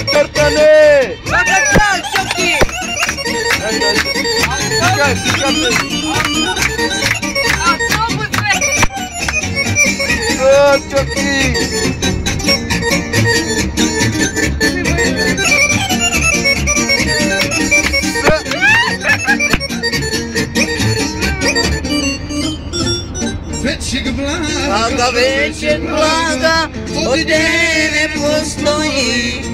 Çortanı! Bakacağız çok iyi. Haydi haydi. Dikkat dikkat. Çok çok iyi. Blaga večer, blaga, od tebe postoji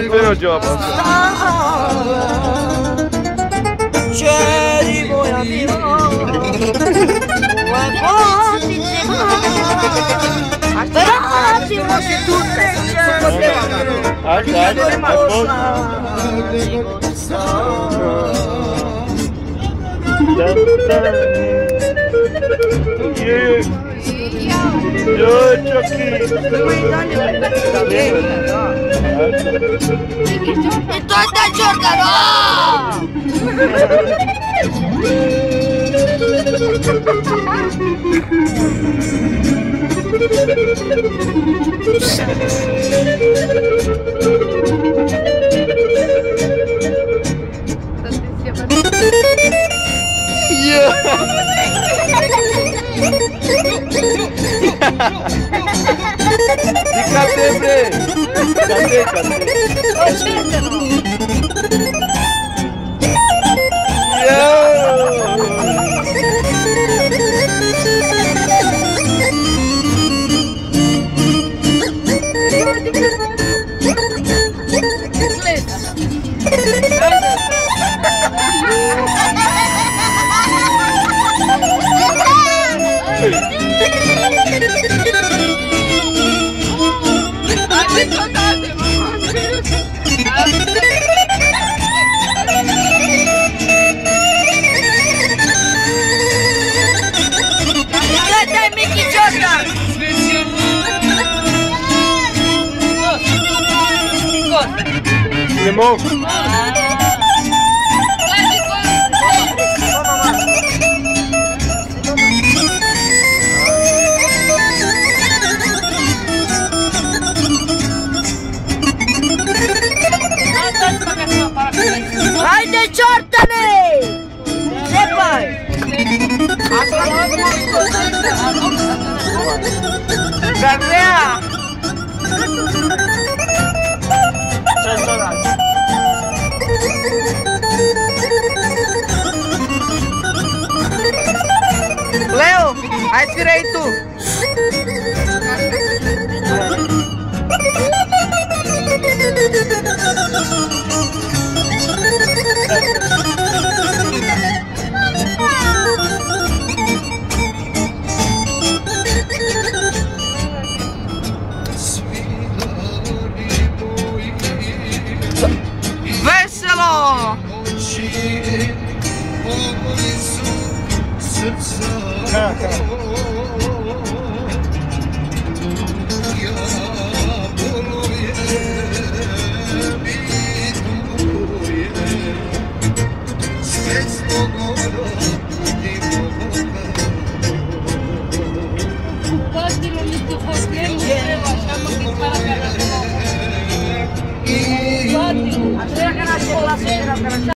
espero cevap alsın. Čeri moja mila Vratimo se tu hadi. Yo, Chucky. ¡Esto está chorca, no! Fica sempre! Cadê, cadê? limón. ¡Ay, de chórtale! ¡Sepan! ¡Gardea! Leo, tira aí tu. Gracias.